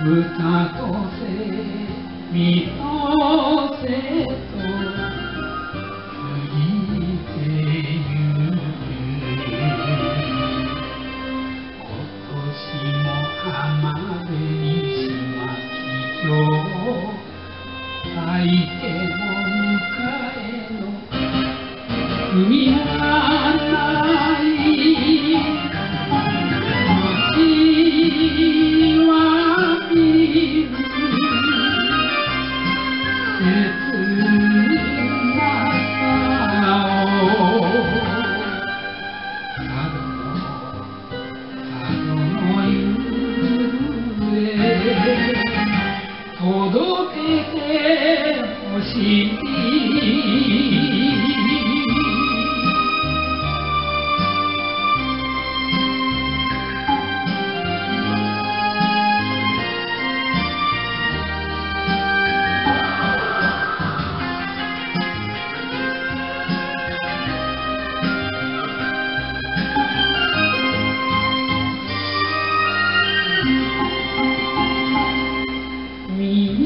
歌とせ見とせと過ぎてゆく。今年もにしまきう mm.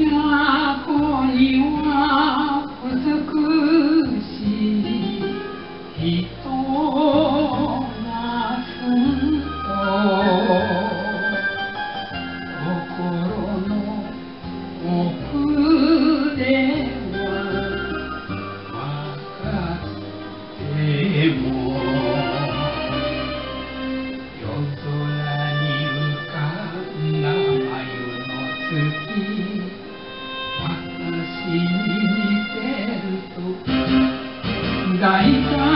me acolhe đại Hika